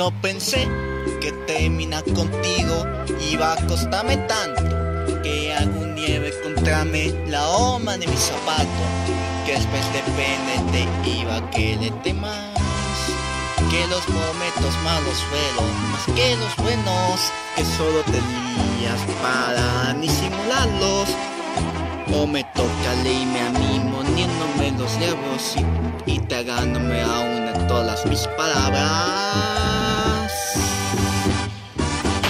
No pensé que terminar contigo iba a costarme tanto. Que algún nieve contra mí la oma de mi zapato. Que después de pene te iba a quererte más. Que los momentos malos fueron más que los buenos. Que solo tenías para disimularlos. O me toca leerme a mí y, y tragándome aún en todas mis palabras.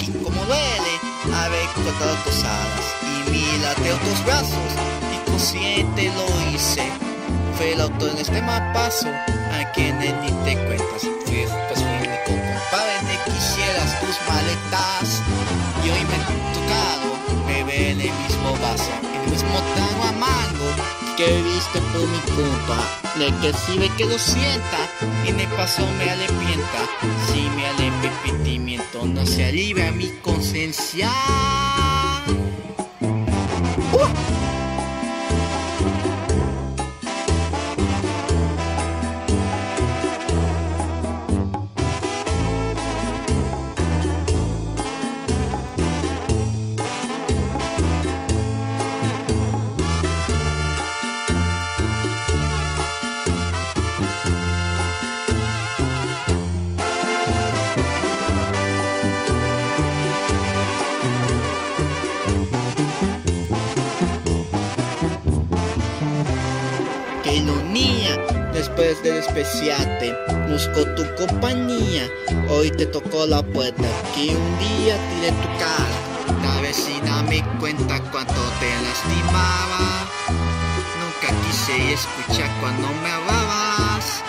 Y como duele haber cortado tus alas y mirarte otros brazos, y consciente lo hice. Fue el autor en este mapazo a quien ni te cuentas. Fui pues único compadre de quisieras tus maletas y hoy me he tocado beber en el mismo vaso, en el mismo trago amargo que viste por mi culpa. De que si que lo sienta y me pasó me arrepienta. Si me arrepentimiento no se alivia mi conciencia. Que ironía después de despreciarte busco tu compañía. Hoy te tocó la puerta que un día tiré tu cara. La vecina me cuenta cuánto te lastimaba. Nunca quise escuchar cuando me hablabas.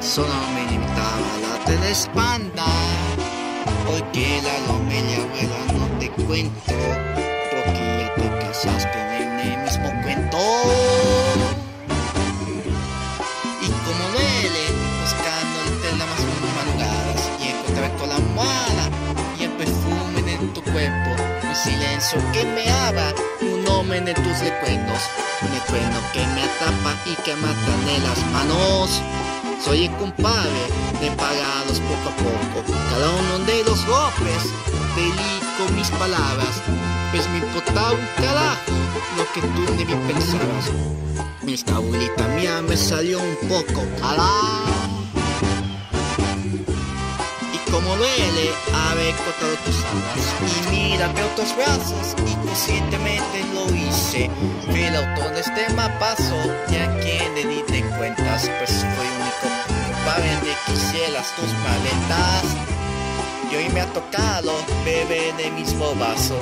Solo me limitaba la de la espalda. Porque la lomeña abuela no te cuento porque ya te casaste en el mismo cuento que me y un nombre en tus recuerdos un recuerdo que me atrapa y que mata de las manos. Soy el culpable de pagarlos poco a poco cada uno de los golpes. Con mis palabras pues me importaba un carajo lo que tú de mí pensabas. Mi abuelita mía me salió un poco cara. Como duele haber cortado tus alas y mírate otros brazos y conscientemente lo hice. Fui el de este mapazo y a quien le di de cuentas, pues fue único culpable de que hicieras tus maletas. Y hoy me ha tocado beber de mismo vaso,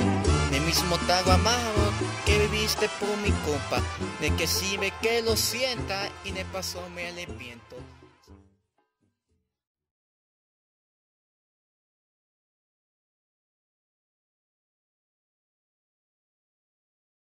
de mismo trago amargo que bebiste por mi copa, de que si ve que lo sienta y de paso me arrepiento.